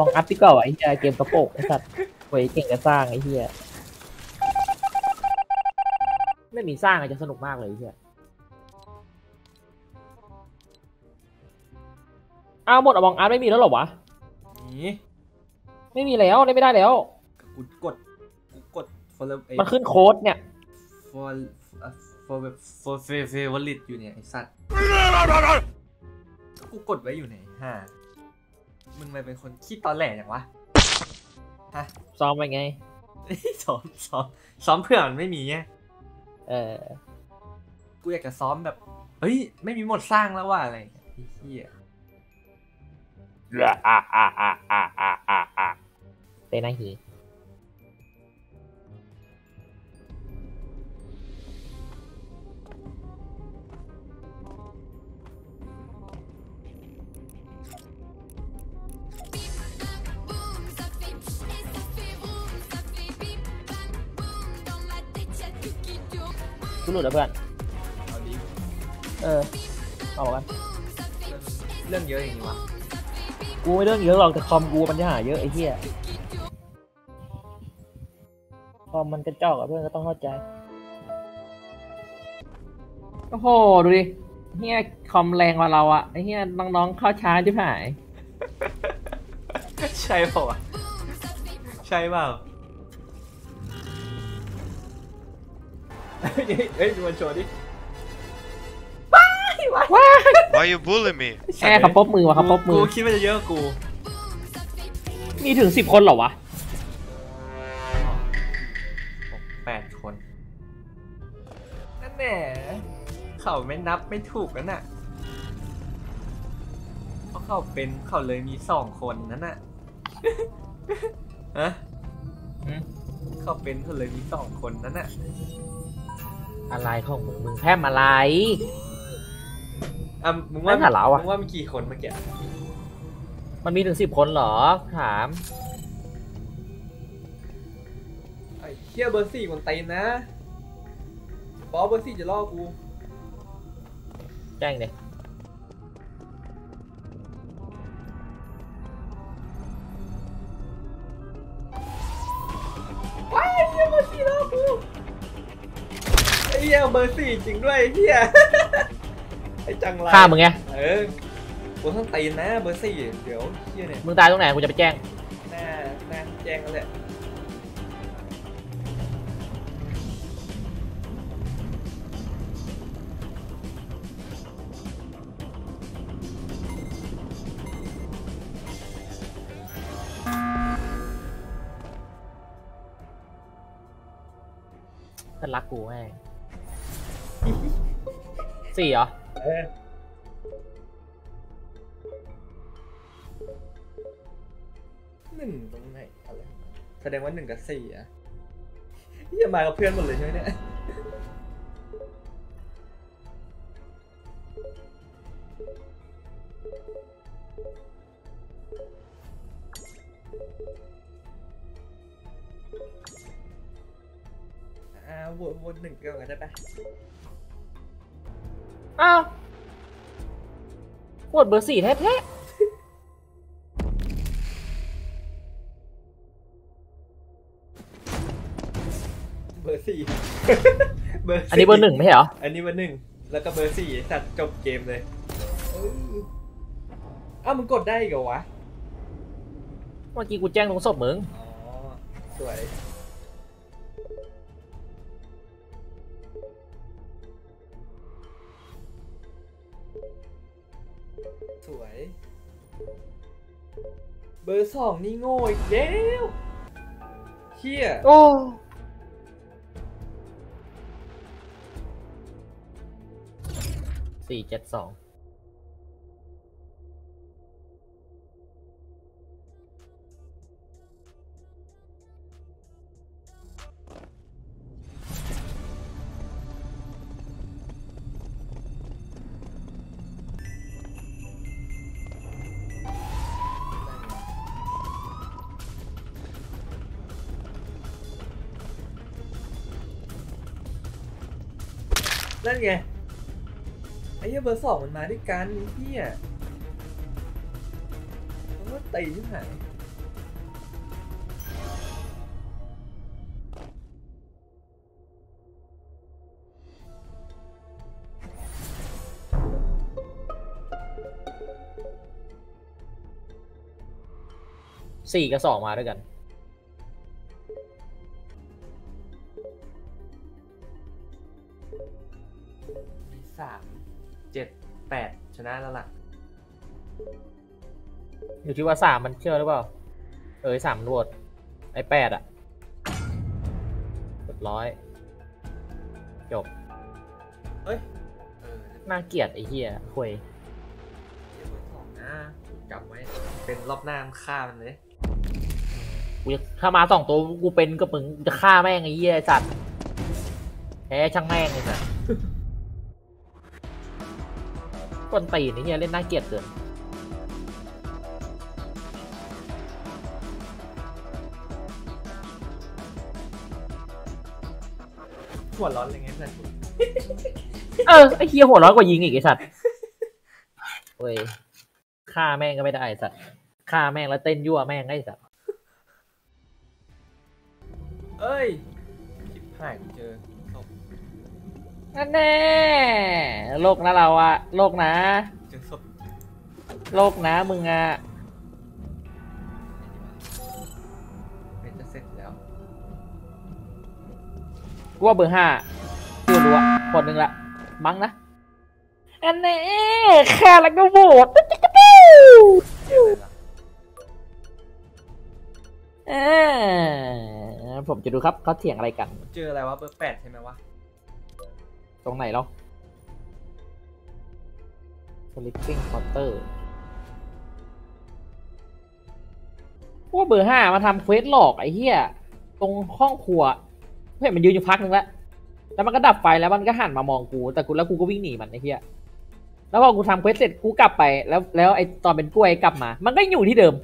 ลองอัพดีกว่าวะไอ้เหี้ยเกมกระโปกไอ้สัตว์ไว้เก่งกระสร้างไอ้เหี้ยไม่มีสร้างอาจจะสนุกมากเลยไอ้เหี้ยอ้าวหมดอะบองอาร์ตไม่มีแล้วเหรอวะ นี่ไม่มีแล้วเล่นไม่ได้แล้ว กูกดกูกด follow ไอ้มันขึ้นโค้ดเนี่ย for for for favorite อยู่เนี่ยไอ้สัตว์ กูกดไว้อยู่ไหนฮ่า มึงไม่เป็นคนขี้ตอแหลอย่างวะ ฮะ ซ้อมไปไง ซ้อมซ้อมซ้อมเพื่อมันไม่มีไง เออ กูอยากจะซ้อมแบบ เฮ้ย ไม่มีหมดสร้างแล้วว่ะอะไรอย่างเงี้ยไอ้เหี้ยอ่าอ่าอ่าอ่าอ่าอ่าอ่าเตนาฮี กูหลุดแล้วเพื่อน เอาดิเออเอากันเรื่องเรื่องเยอะอย่างนี้วะกูไม่เรื่องเยอะหรอกแต่คอมกูปัญหาเยอะไอ้เหี้ยคอมมันกระจอกอะเพื่อนก็ต้องเข้าใจ โอ้โห ดูดิเฮียคอมแรงกว่าเราอะไอ้เฮียน้องๆเข้าช้าที่หาย ใช่เปล่าวะใช่เปล่า เฮ้ยเฮ้ยดูมันโชว์ดิ Why you bully me? แอร์ขับปบมือวะขับปบมืกูอ คิดว่าจะเยอะกว่ากูมีถึงสิบคนเหรอวะ หกแปดคน นั่นแหละเขาไม่นับไม่ถูกนั่นน่ะเพราะเขาเป็นเขาเลยมีสองคนนั่นน่ะ ฮะหืม เขาเป็นเขาเลยมีสองคนนั่นน่ะ อะไรของมึงมึงแพมอะไรอะมึงว่าไม่ถามเราอะมึงว่ามีกี่คนเมื่อกี้มันมีถึงสิบคนเหรอ ถามไอ้เฮียเบอร์สี่คนตีนนะบอสเบอร์สี่จะล่อกู แจ้งเลย อ้เฮียเบอร์สี่จริงด้วยไอ้เฮียไอ้จังไรฆ่ามึงไง เออกูต้องตีนนะเบอร์สี่เดี๋ยวเฮียเนี่ยมึงตายตรงไหนกูจะไปแจ้งหน้าหน้าแจ้งแล้วแหละเพื่อนรักกูแม่ง สี่เหรอเออหนึ่งตรงไหนอะไรแสดงว่าหนึ่งกับสี่อะเฮียมากับเพื่อนหมดเลยใช่ไหมเนี่ยอ่าวนวนหนึ่งก่อนได้ปะ อ้าวกดเบอร์สี่แท้แท้เบอร์สี่ เบอร์ๆอันนี้เบอร์หนึ่งไม่ใช่เหรอ อันนี้เบอร์หนึ่ง แล้วก็เบอร์สี่สัตว์จบเกมเลยเอออ้าวมึงกดได้อีกเหรอวะ เมื่อกี้กูแจ้งตรงศพมึง อ๋อ สวย เบอร์สองนี่โง่อีกแล้วเฮียโอ้สี่เจ็ดสอง นั่นไง ไอ้เหี้เบอร์สองมันมาด้วยกันเหี้ยมันก็ตีที่หายสี่กับสองมาด้วยกัน สามเจ็ดแปดชนะแล้วล่ะ อยู่ที่ว่าสามมันเชื่อหรือเปล่า เออสามมันโหวตไอ้แปดอะเรียบร้อย จบ เอ้ยเออน่าเกลียดไอ้เหี้ยคุยเดี๋ยวเบอร์สองนะจำไว้ เป็นรอบหน้ามันฆ่ามันเลยกูจะถ้ามาสองตัวกูเป็นก็มึงจะฆ่าแม่งไอ้เหี้ยไอ้สัตว์แพ้ช่างแม่งเลยสัตว์ ต้นตีนไอ้เหี้ยเล่นน่าเกลียดเกินหัวร้อนอะไรเงี้ยเพื่อนเออไอ้เหี้ยหัวร้อนกว่ายิงอีกไอ้สัตว์เว้ยฆ่าแม่งก็ไม่ได้ไอ้สัตว์ฆ่าแม่งแล้วเต้นยั่วแม่งไอ้สัตว์เอ้ยชิบหายกูเจอศพ นั่นแน่โลกนะเราอะโลกนะเจอศพโลกนะมึงอะเป็นจะเสร็จแล้วกูว่าเบอร์ห้ากูรู้อะคนหนึ่งละมั้งนะอันนี้แค่แล้วก็โหวตเจออะไรล่ะเออผมจะดูครับเขาเถียงอะไรกัน เจออะไรวะเบอร์แปดใช่ไหมวะ ตรงไหนเนาะ sleeping quarter ว่าเบอร์ห้ามาทำเควสหลอกไอ้เหี้ยตรงห้องครัวเห็นมันยืนอยู่พักนึงแล้วแล้วมันก็ดับไฟแล้วมันก็หันมามองกู แต่กูแล้วกูก็วิ่งหนีมันไอ้เหี้ยแล้วพอกูทำ quest เสร็จกูกลับไปแล้วแล้วไอ้ตอนเป็นกล้วยกลับมา มันก็อยู่ที่เดิม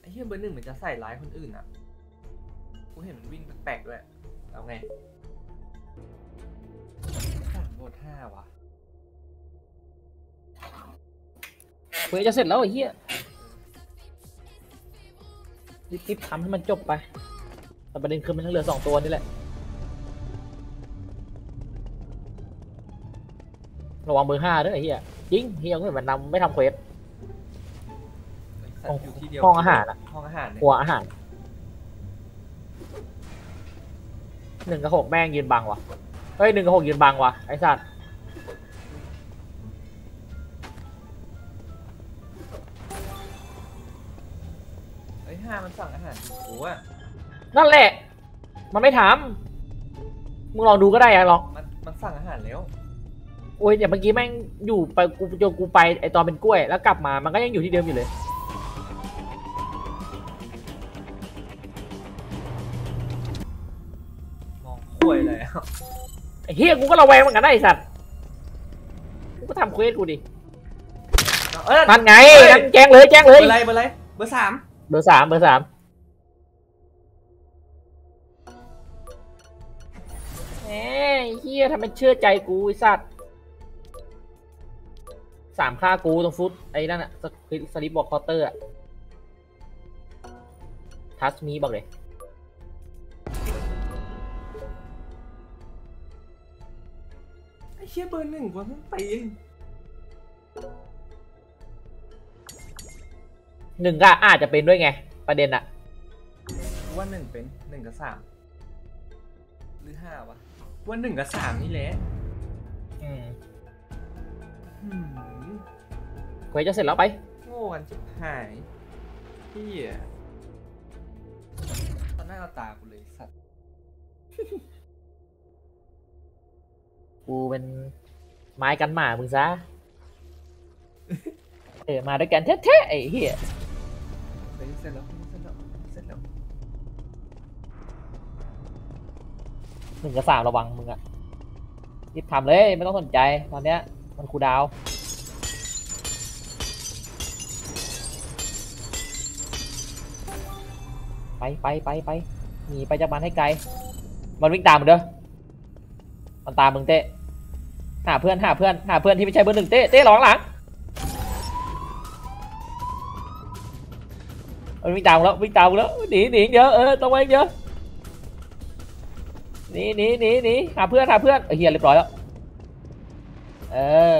ไอ้เหี้ยเบอร์หนึ่งเหมือนจะใส่ร้ายคนอื่นอะกูเห็นมันวิ่งแปลกๆด้วย ไงสามโหวตห้าวะ quest จะเสร็จแล้วไอ้เหี้ยรีบๆทำให้มันจบไป แต่ประเด็นคือมันยังเหลือสองตัวนี่แหละ ระวังเบอร์ห้าด้วยไอ้เหี้ยจริงเฮียก็เหมือนมันนำไม่ทำเควสไอ้สัตว์อยู่ที่เดียวห้องอาหารอะ ห้องอาหารเนี่ยหัวอาหาร หนึ่งกับหกแม่งยืนบังวะเฮ้ยหนึ่งกับหกยืนบังวะไอ้สัตว์ไอ้ยห้ามันสั่งอาหารกูอะนั่นแหละ มันไม่ถาม มึงลองดูก็ได้อะลอง มันมันสั่งอาหารแล้วโอ้ยอย่างเมื่อกี้แม่งอยู่ไปกูจนกูไปไอตอนเป็นกล้วยแล้วกลับมามันก็ยังอยู่ที่เดิมอยู่เลย ไอ้เฮียกูก็ระแวงเหมือนกันนะไอสัตว์ กูก็ทำเควสกูดิเออนั่นไงเฮ้ยนั่นแจ้งเลยแจ้งเบเลอย ร์อะไรเบอร์อะไรเบอร์สามเบอร์สามเบอร์สามแหมเฮียทำเป็นเชื่อใจกูไอสัตว์สามค่ากูตรงฟุตไอ้นั่นอะสลิปสลิปบอกคอเตอร์อะทัสมีบอกเลย เชี่ยเบอร์หนึ่งกว่ามันตีนหนึ่งก็อาจจะเป็นด้วยไง ประเด็นอะกูว่าหนึ่งเป็นหนึ่งกับสามหรือห้าวะกูว่าหนึ่งกับสามนี่แหละอืมหืมเควสจะเสร็จแล้วไป โง่กันจิบหายเฮียตอนหน้าเอาตากูเลยสัตว์ กูเป็นไม้กันหมามึงซะ เออ มาด้วยกันแท้ๆไอ้เหี้ยเฮ้ยเสร็จแล้วเสร็จแล้วเสร็จแล้วหนึ่งกับสามระวังมึงอะรีบทำเลย ไม่ต้องสนใจ ตอนเนี้ย มันคูลดาวน์ไปไปไปไปหนีไปจากมันให้ไกล มันวิ่งตามมึงเด้อ มันตามมึงเต้ หาเพื่อนหาเพื่อนหาเพื่อนที่ไม่ใช่เบอร์หนึ่งเต้เต้หลองหลังมันวิ่งตามมึงแล้ววิ่งตามมึงแล้วหนีหนีเยอะเออต้องไว้เยอะหนีหนีหนีหนีหาเพื่อนหาเพื่อนเออเฮียเรียบร้อยแล้วเออ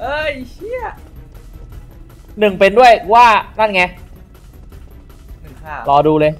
เอ้ยเชี่ยหนึ่งเป็นด้วยว่านั่นไงหนึ่งข้ารอดูเลย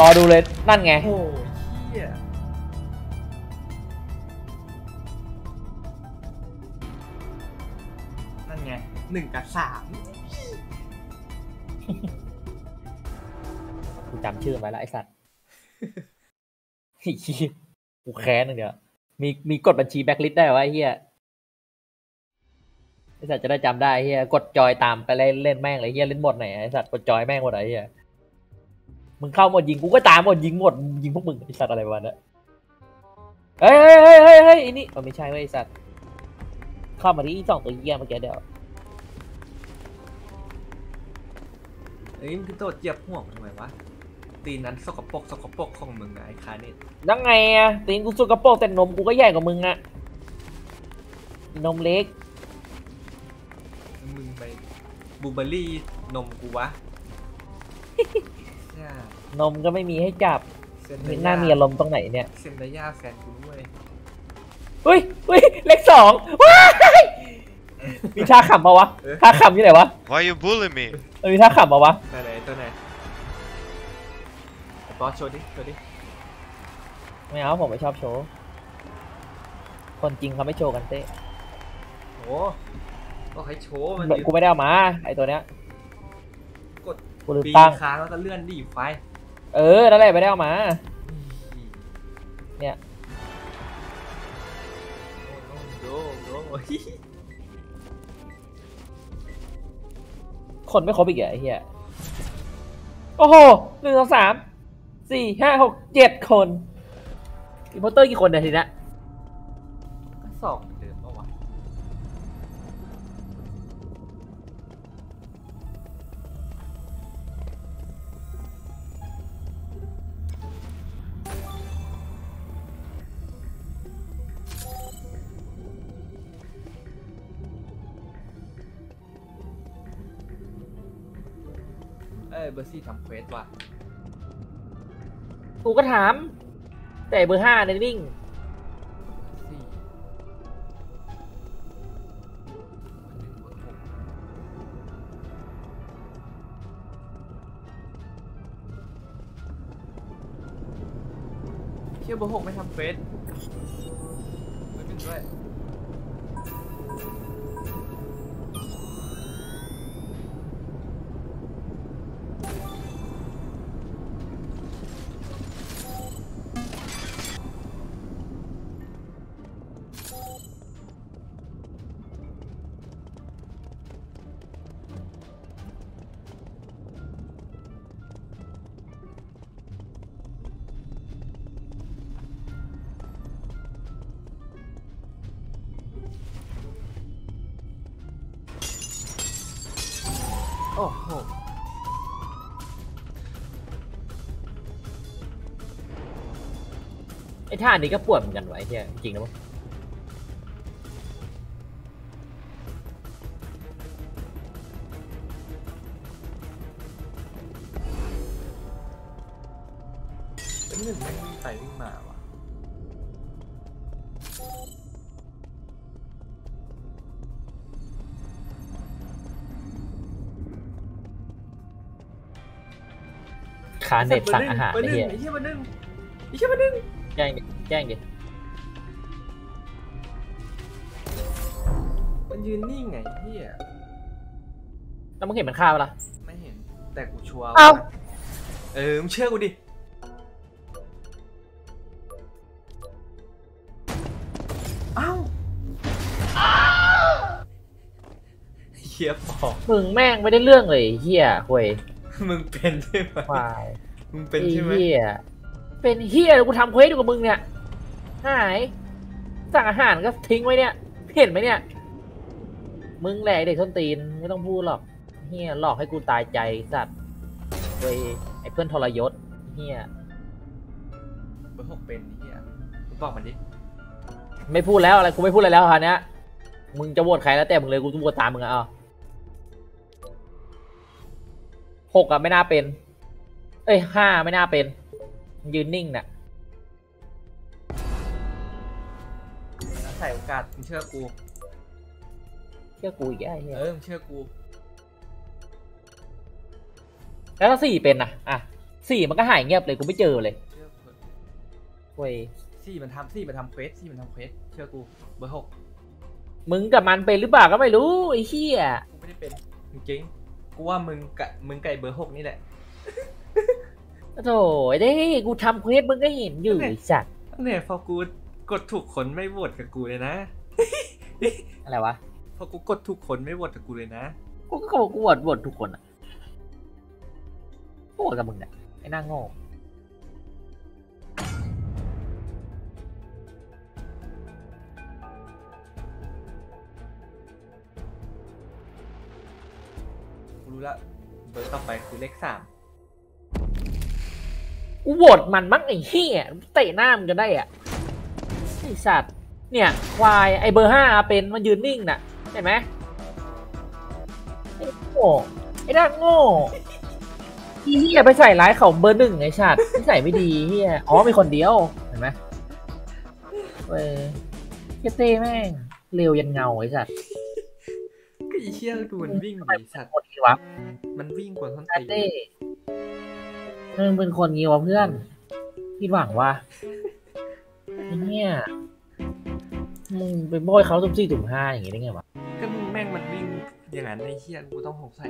รอดูเลยนั่นไง หนึ่งกับสามกูจำชื่อไว้แล้วไอสัตว์ไอ้เหี้ยกูแค้นนึงเดียว มีมีกดบัญชีแบ็คลิสได้วะไอ้เฮียไอสัตว์จะได้จำได้เฮียกดจอยตามไปเล่นเล่นแม่งเลยไอ้เฮียเล่นหมดไหนไอสัตว์กดจอยแม่งหมดไหนไอ้เฮียมึงเข้าหมดยิงกูก็ตามหมดยิงหมดยิงพวกมึงไอสัตว์อะไรประมาณนั้นเฮ้ยเฮ้ยเฮ้ยเฮ้ยเฮ้ยไอ้นี่มันไม่ใช่เว้ยไอสัตว์เข้ามาที่สองตัวเฮียเมื่อกี้เดี๋ยว เอ้ยมึงคือโดดเหยียบหัวมันทำไมวะตีนนั้นสกปรกสกปรกของมึงนะไอ้คาเนตยังไงอะตีนกูสุกระโปรงแต่นมกูก็ใหญ่กว่ามึงอะนมเล็ก มึงไปบูเบอรี่นมกูวะเนี่ยนมก็ไม่มีให้จับเซนมีเดหน้ามีอารมณ์ตรงไหนเนี่ย เซนเดย่าแฟนกูด้วยเฮ้ยเฮ้ยเลขสองว้าย มีท่าขำปะวะเอ๊ะท่าขำที่ไหนวะ Why you bully me? เออมีท่าขำปะวะไหนไหนตัวไหนไอ้บอสโชว์ดิโชว์ดิไม่เอาผมไม่ชอบโชว์ คนจริงเขาไม่โชว์กันเต้โอ้ก็ให้โชว์มันดิกูไม่ได้เอามาไอตัวเนี้ยกดกูลืมปีตั้งค้างแล้วก็เลื่อนดิไฟ เออนั่นแหละไม่ได้เอามา เนี่ยโอ้โหโอ้โห คนไม่ครบอีกเหรอไอ้เหี้ยโอ้โหหนึ่งสองสามสี่ห้าหกเจ็ดคนอิมโพเตอร์กี่คนเนี่ยทีนี้ยก็สอง บอร์ซี่ทำเควสว่ะกูก็ถาม แต่เบอร์ห้าในยนิ่งสี่เชี่ยเบอร์หกไม่ทำเฟสเบอร์หนึ่งด้วย ท่านี้ก็ปวดเหมือนกันวะไอ้เหี้ยจริงนะมั้งเป็นหนึ่งแม่งวิ่งไปวิ่งมาว่ะคาเน็ตสั่งอาหารเบอร์ไอ้หนึ่เหี้งยไอ้เหี้ยเบอร์หนึ่งไอ้เหี้ยเบอร์หนึ่ง แจ้งดิแจ้งดิมันยืนนิ่งไงเหี้ยแล้วมึงเห็นมันฆ่าปะล่ะไม่เห็นแต่กูชัวร์เอ้าว่เออมึงเชื่อกูดิเอ้าเฮียปอกมึงแม่งไม่ได้เรื่องเลยไอ้เหี้ยห่วยมึงเป็นใช่ไหมควายมึงเป็นไอ้ใช่ไหมเหี้ย เป็นเหี้ยกูทำเควสอยู่กับมึงเนี่ยหายสั่งอาหารก็ทิ้งไว้เนี่ย เห็นไหมเนี่ย มึงแหละไอ้เด็กส้นตีนไม่ต้องพูดหรอกเหี้ยหลอกให้กูตายใจสัตว์เว้ยไอ้เพื่อนทรยศเหี้ยเบอร์หกเป็นเฮียมึงบอกมันดิไม่พูดแล้วอะไรกูไม่พูดอะไรแล้วคราวเนี้ยมึงจะโหวตใครแล้วแต่มึงเลยกูจะโหวตตามมึงอะเอาหกอะไม่น่าเป็น เอ้ยห้าไม่น่าเป็น ยืนนิ่งน่ะแล้วใส่โอกาสมึงเชื่อกูเชื่อกูอีกไอ้เหี้ยเออมึงเชื่อกู แล้วถ้าสี่เป็นนะอะสี่มันก็หายเงียบเลยกูไม่เจอเลยเชื่อกูเถอะเว้ยสี่มันทำสี่มันทำ quest สี่มันทำ quest เชื่อกูเบอร์หกมึงกับมันเป็นหรือเปล่าก็ไม่รู้ไอ้เหี้ยกูไม่ได้เป็นจริงๆกูว่ามึงกับมึงไก่เบอร์หกนี่แหละ โถ่ไอ้เด้กูทำ quest มึงก็เห็นอยู่ไอ้สัตว์เนี่ยพอกูกดถูกคนไม่โหวตกับกูเลยนะ อะไรวะ พอกูกดถูกคนไม่โหวตกับกูเลยนะ กูก็บอกกูบดบดทุกคนอะกูบดกับมึงเนี่ยไอ้หน้าโง่กูรู้ละเบอร์ต่อไปคือเลขสาม กูบดมันมั้งไอ้เหี้ยเตะหน้ามึงจะได้อะไอ้สัตว์เนี่ยควายไอ้เบอร์ห้าเป็นมันยืนนิ่งน่ะเห็นไหมไอ้โง่ไอ้ด้านโง่อีเหี้ยไปใส่ร้ายเขาเบอร์หนึ่งไอ้สัตว์ที่ใส่ไม่ดีเหี้ยอ๋อมีคนเดียวเห็นไหมเว้ยเหี้ยเต้แม่งเร็วยันเงาไอ้สัตว์ก็อีเชี่ยดูมันวิ่งทำไมดิสัตว์คนนี้วะมันวิ่งกว่าท้นอาตี เต้มึงเป็นคนงี้วะเพื่อนพี่หวังว่าไอ้เนี่ยมึงไปโบยเขาตุ่มสี่ตุ่มห้าอย่างงี้ได้ไงวะก็มึงแม่งมันวิ่งอย่างนั้นไอ้เชี่ยกูต้องหกใส่